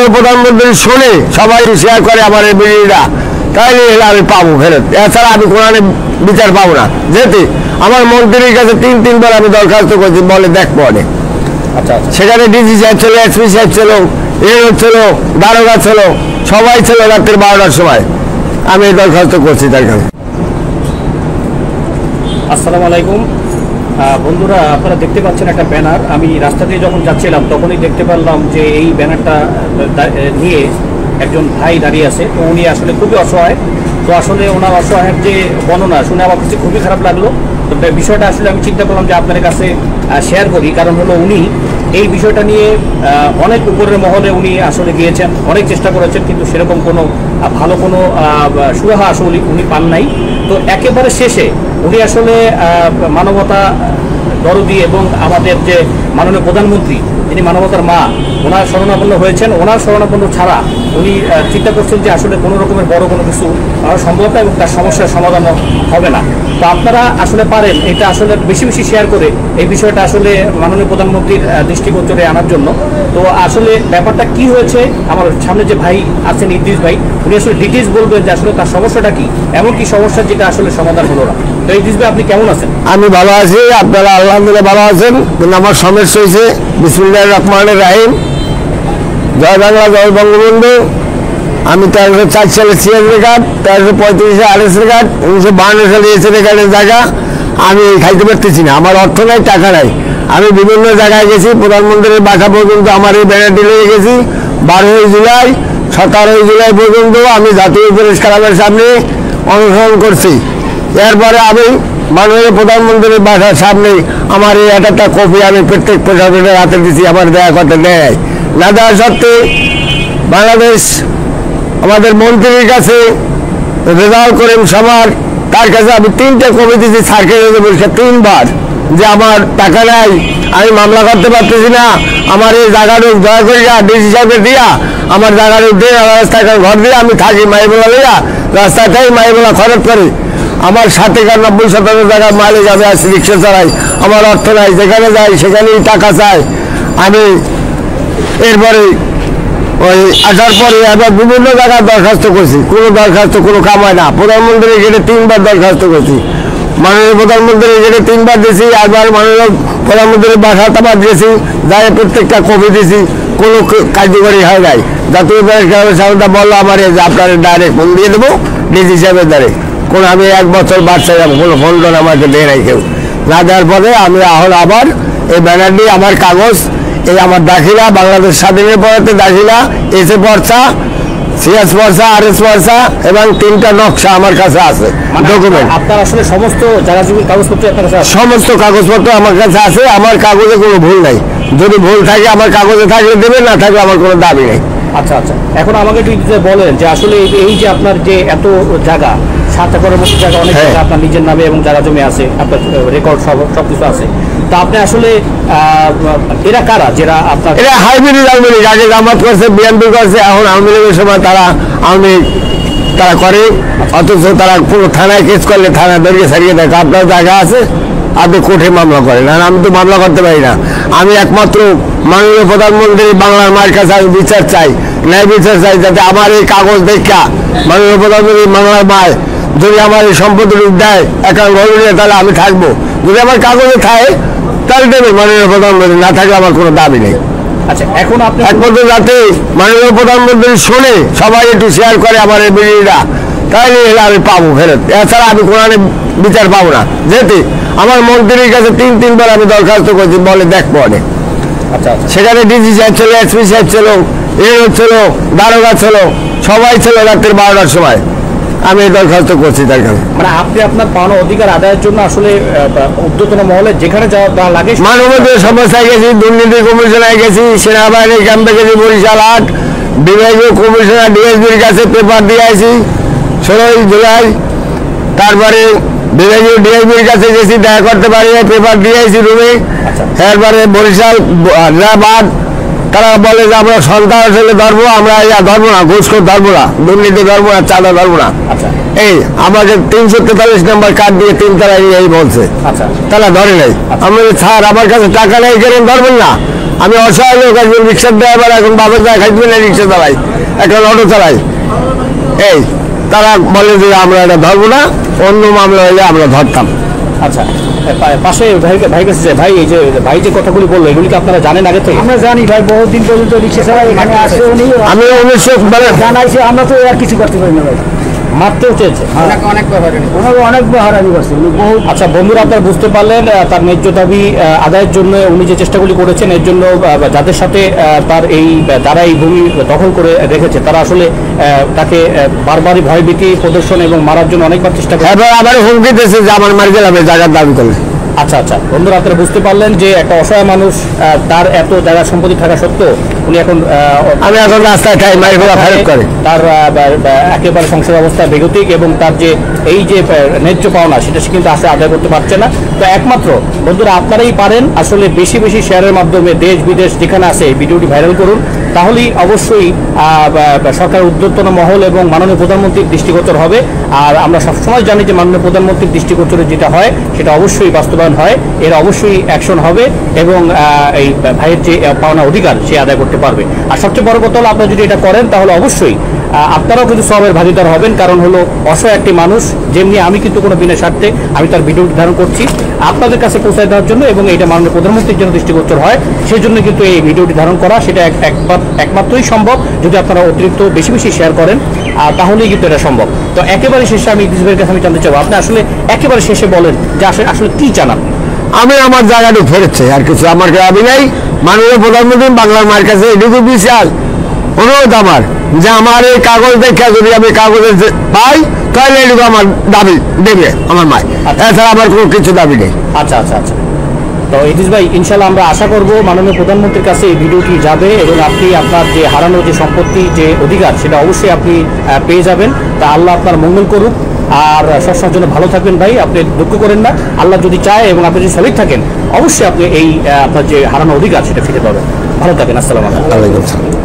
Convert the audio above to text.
মাননীয় প্রধানমন্ত্রী শুনে সবাই শেয়ার করে আমার এই বিড়িটা। তাহলে এলে আমি পাবো ফেরত। এছাড়া আমি কোনো বিচার পাবো না। যেতে আমার মন্ত্রীর কাছে তিন তিনবার আমি দরখাস্ত করছি বলে দেখ পরে আচ্ছা আচ্ছা। সেখানে ডিসি সাহেব ছিল এসপি সাহেব ছিল এও ছিল দারোগা ছিল সবাই ছিল রাত্রির বারোটার সময়। আমি দরখাস্ত করছি তার কাছে। আসসালামু আলাইকুম। বন্ধুরা, আপনারা দেখতে পাচ্ছেন একটা ব্যানার। আমি রাস্তা দিয়ে যখন যাচ্ছিলাম, তখনই দেখতে পারলাম যে এই ব্যানারটা নিয়ে একজন ভাই দাঁড়িয়ে আছে। তো উনি আসলে খুবই অসহায়। তো আসলে ওনার অসহায়ের যে বর্ণনা শুনে আমার কাছে খুবই খারাপ লাগল। তো বিষয়টা আসলে আমি চিন্তা করলাম যে আপনাদের কাছে শেয়ার করি। কারণ হলো উনি এই বিষয়টা নিয়ে অনেক উপরের মহলে উনি আসলে গিয়েছেন, অনেক চেষ্টা করেছেন, কিন্তু সেরকম কোনো ভালো কোনো সুরাহা আসলে উনি পান নাই। তো একেবারে শেষে উনি আসলে মানবতা দরদি এবং আমাদের যে মাননীয় প্রধানমন্ত্রী যিনি মানবতার মা, ওনার শরণাপন্ন হয়েছেন। ওনার শরণাপন্ন ছাড়া উনি চিন্তা করছেন যে আসলে কোনো রকমের বড় কোনো কিছু সম্ভব না এবং তার সমস্যার সমাধান হবে না। তো আপনারা আসলে পারেন, এটা আসলে বেশি বেশি শেয়ার করে এই বিষয়টা আসলে মাননীয় প্রধানমন্ত্রীর দৃষ্টিগোচরে আনার জন্য। তো আসলে ব্যাপারটা কি হয়েছে, আমার সামনে যে ভাই আছেন ইদ্রিস ভাই, উনি আসলে ডিটেলস বলবেন যে আসলে তার সমস্যাটা কি এমন কি সমস্যা যেটা আসলে সমাধান হলো না। তো ইদ্রিস ভাই, আপনি কেমন আছেন? আমি ভালো আছি, আপনারা আলহামদুলিল্লাহ ভালো আছেন। কিন্তু আমার সমস্যা হয়েছে বিসমুল্লাহ রহমানের রাহিম। জয় বাংলা, জয় বঙ্গবন্ধু। আমি তেরোশো চার সালে ছিয়াশি রেখাট তেরোশো পঁয়ত্রিশে আড়াইশ রেখাট উনিশশো বাহান্ন সালে এসে রেখাটের জায়গা। আমি খাইতে পারতেছি না, আমার অর্থ নাই, টাকা নাই। আমি বিভিন্ন জায়গায় গেছি, প্রধানমন্ত্রীর বাসা পর্যন্ত আমার এই ব্যানারটি লেগে গেছি। বারোই জুলাই, সতেরোই জুলাই পর্যন্ত আমি জাতীয় ক্লাবের সামনে অনুসরণ করছি। এরপরে আমি মাননীয় প্রধানমন্ত্রীর বাসার সামনে আমার এই একটা কপি আমি প্রত্যেক প্রশাসনের হাতে দিচ্ছি আমার দেয়া করতে দেয়। না দেওয়া সত্ত্বে বাংলাদেশ আমাদের মন্ত্রীর কাছে রেজাল্ট করেন সবার তার কাছে আমি তিনটে কপি দিচ্ছি সার্কেল বলছে তিনবার যে আমার টাকা নাই, আমি মামলা করতে পারতেছি না, আমার এই জায়গাটা দয়া করিয়া ডিসি সাহেবকে দিয়া, আমার জায়গাটা দিয়ে রাস্তায় ঘর দিয়ে আমি থাকি মাইবোলা লইয়া রাস্তায় থাকি মাইবোলা খরচ করি। আমার সাত থেকে নব্বই শতাংশ জায়গা মালিক আমি আসি রিক্সা চালাই। আমার অর্থ নাই, যেখানে যাই সেখানেই টাকা চাই। আমি এরপরে ওই আসার পরে আবার বিভিন্ন জায়গায় দরখাস্ত করছি। কোনো দরখাস্ত, কোনো কামায় না। প্রধানমন্ত্রী গেটে তিনবার দরখাস্ত করছি। মাননীয় প্রধানমন্ত্রী গেটে তিনবার দিয়েছি একবার মাননীয় প্রধানমন্ত্রীর বাসা তাবার দিয়েছি, যাই প্রত্যেকটা কপি দিয়েছি, কোনো কার্যকরী হয় নাই। জাতীয় পরিষ্কার সাহেবটা বলল আমার আপনার ডাইরেক্ট ফোন দিয়ে দেবো ডিজি সাহেবের দ্বারে। কোন আমি এক বছর বাচ্চা যাব কোনো ফোন টোন আমাকে দেয় নাই কেউ। না দেওয়ার পরে আমি এখন আবার এই ব্যানার দিয়ে আমার কাগজ এই আমার দাখিলা বাংলাদেশ স্বাধীনের পরেতে দাখিলা এসে পর্চা সিএস পর্চা আর এস পর্চা এবং তিনটা নকশা আমার কাছে আছে মানে ডকুমেন্ট আপনার- আপনার আসলে সমস্ত জায়গা জমির কাগজপত্র আপনার কাছে সমস্ত কাগজপত্র আমার কাছে আছে আমার কাগজে কোনো ভুল নাই। যদি ভুল থাকে আমার কাগজে থাকলে দেবে না থাকলে আমার কোনো দাবি নেই। আচ্ছা আচ্ছা। এখন আমাকে একটু বলেন যে আসলে এই- এই যে আপনার যে এত জায়গা সাত একরের জায়গা অনেক হ্যাঁ। জায়গা আপনার নিজের নামে এবং যারা জমি আছে আপনার রেকর্ড সব সব কিছু আছে। তা আপনি আসলে এরা কারা যারা আপনার এরা হাইব্রিড আওয়ামী লীগ। আগে জামাত করছে বিএনপি করছে এখন আওয়ামী লীগের সময় তারা আওয়ামী তারা করে অথচ তারা পুরো থানায় কেস করলে থানা ধরিয়ে সারিয়ে দেয়। আপনার জায়গা আছে? আপনি কোর্টে মামলা করেন আর আমি তো মামলা করতে পারি না। আমি একমাত্র মাননীয় প্রধানমন্ত্রী বাংলার মায়ের কাছে আমি বিচার চাই ন্যায় বিচার চাই যাতে আমার এই কাগজ দেখা। মাননীয় প্রধানমন্ত্রী বাংলার মায় যদি আমার এই সম্পত্তি দেয় একাউন্ট ঘরে তাহলে আমি থাকব। যদি আমার কাগজে থাকে তাহলে দেবে মাননীয় প্রধানমন্ত্রী না থাকলে আমার কোনো দাবি নেই। আচ্ছা এখন আপনি একমাত্র যাতে মাননীয় প্রধানমন্ত্রী শুনে সবাই একটু শেয়ার করে আমার এই বিড়িটা তাহলে এলে আমি পাবো ফেরত। এছাড়া আমি কোনো বিচার পাবো না। যেতে আমার মন্ত্রীর কাছে তিন তিনবার আমি দরখাস্ত করছি বলে দেখ পরে। আচ্ছা আচ্ছা। সেখানে ডিসি সাহেব ছিল এসপি সাহেব ছিল এও ছিল দারোগা ছিল সবাই ছিল রাত্রির বারোটার সময়। আমি এই দরখাস্ত করছি তার কাছে। মানে আপনি আপনার পাওনা অধিকার আদায়ের জন্য আসলে আহ, মহলে যেখানে যাওয়া লাগে মানবতার সমস্যায় গেছি দুর্নীতি কমিশনায় গেছি সেনাবাহিনী ক্যাম্পে গেছি বরিশাল আট বিভাগীয় কমিশনার ডিএসবির কাছে পেপার দিয়ে আসি ষোলোই জুলাই তারপরে বিভাগীয় ডিএসবির কাছে গেছি দেখা করতে পারি পেপার দিয়ে আসি রুমে। এরপরে বরিশাল রাবাদ তারা বলে যে আমরা সন্তান আসলে ধরবো আমরা ইয়া ধরবো না ঘুষখোর ধরবো না দুর্নীতি ধরবো না চাঁদা ধরবো না। আচ্ছা। এই আমাকে তিনশো তেতাল্লিশ নাম্বার কার্ড দিয়ে তিন তারা এই বলছে। আচ্ছা। তারা ধরে নাই। আমি স্যার আমার কাছে টাকা নেই কেন ধরবেন না? আমি অসহায় লোক একজন রিক্সার ড্রাইভার এখন বাবার যা খাইতে না রিক্সা চালাই এখন অটো চালাই এই তারা বলে যে আমরা এটা ধরবো না অন্য মামলা হলে আমরা ধরতাম। আচ্ছা এ, পা- পাশে ভাই ভাই কাছে যে ভাই এই যে ভাই যে কথাগুলি বলল এগুলি কি আপনারা জানেন আগে থেকে? আমরা জানি ভাই বহুদিন পর্যন্ত রিক্সা এখানে আসে উনি আমি উনিশশো মানে জানাইছি আমরা তো আর কিছু করতে পারি না ভাই। মারতেও চেয়েছে। ওনাকে অনেক অনেক হারানি করছে। আচ্ছা বন্ধুরা আপনারা বুঝতে পারলেন তার ন্যায্য দাবি আদায়ের জন্য উনি যে চেষ্টাগুলি করেছেন এর জন্য যাদের সাথে তার এই যারা এই ভূমি দখল করে রেখেছে তারা আসলে তাকে বারবারই বারবারই ভয়ভীতি প্রদর্শন এবং মারার জন্য অনেকবার চেষ্টা করে এবার আবার হুমকি দিয়েছে যে আমার মারি গেলাম জায়গার দাবি করলে। আচ্ছা আচ্ছা। বন্ধুরা আপনারা বুঝতে পারলেন যে একটা অসহায় মানুষ তার এত জায়গা সম্পত্তি থাকা সত্ত্বেও উনি এখন আমি এখন রাস্তায় খাই ফেরত করে। তার একেবারে সংসার অবস্থা বেগতিক এবং তার যে এই যে ন্যায্য পাওনা সেটা সে কিন্তু আসলে আদায় করতে পারছে না। তো একমাত্র বন্ধুরা আপনারাই পারেন আসলে বেশি বেশি শেয়ারের মাধ্যমে দেশ বিদেশ যেখানে আছে ভিডিওটি ভাইরাল করুন। তাহলেই অবশ্যই সরকার উদ্যোক্তন মহল এবং মাননীয় প্রধানমন্ত্রীর দৃষ্টিগোচর হবে। আর আমরা সবসময় জানি যে মাননীয় প্রধানমন্ত্রীর দৃষ্টিগোচরে যেটা হয়, সেটা অবশ্যই বাস্তবায়ন হয়। এর অবশ্যই অ্যাকশন হবে এবং এই ভাইয়ের যে পাওনা অধিকার সে আদায় করতে পারবে। আর সবচেয়ে বড় কথা হলো আপনারা যদি এটা করেন, তাহলে অবশ্যই আপনারাও কিন্তু সবের ভাগিদার হবেন। কারণ হলো, অসহায় একটি মানুষ, যেমনি আমি কিন্তু কোনো বিনা স্বার্থে আমি তার ভিডিও ধারণ করছি। আপনাদের কাছে পৌঁছায় দেওয়ার জন্য এবং এটা মাননীয় প্রধানমন্ত্রীর জন্য দৃষ্টিগোচর হয়। সেই জন্য কিন্তু এই ভিডিওটি ধারণ করা, সেটা এক- একমাত্র একমাত্রই সম্ভব যদি আপনারা অতিরিক্ত বেশি বেশি শেয়ার করেন আর তাহলেই কিন্তু এটা সম্ভব। তো একেবারে শেষে আমি ভাইয়ের কাছে আমি জানতে চাবো আপনি আসলে একেবারে শেষে বলেন যে আসলে আসলে কি জানান আমি আমার জায়গাটা ফেরেছে আর কিছু আমার দাবি নাই। মাননীয় প্রধানমন্ত্রী বাংলার মার কাছে এটুকু বিশাল অনুরোধ আমার যে আমার এই কাগজ দেখে যদি আমি কাগজে পাই তাহলে এটুকু আমার দাবি দেবে আমার মায় এছাড়া আমার কোনো কিছু দাবি নেই। আচ্ছা আচ্ছা আচ্ছা। তো ইদিস ভাই ইনশাল্লাহ আমরা আশা করব মাননীয় প্রধানমন্ত্রীর কাছে এই ভিডিওটি যাবে এবং আপনি আপনার যে হারানো যে সম্পত্তি, যে অধিকার, সেটা অবশ্যই আপনি পেয়ে যাবেন। তা আল্লাহ আপনার মঙ্গল করুক। আর সবসময়ের জন্য ভালো থাকবেন ভাই, আপনি দুঃখ করেন না। আল্লাহ যদি চায় এবং আপনি যদি সলিড থাকেন, অবশ্যই আপনি এই আপনার যে হারানো অধিকার, সেটা ফিরে পাবেন। ভালো থাকেন, আসসালাম আলাইকুম।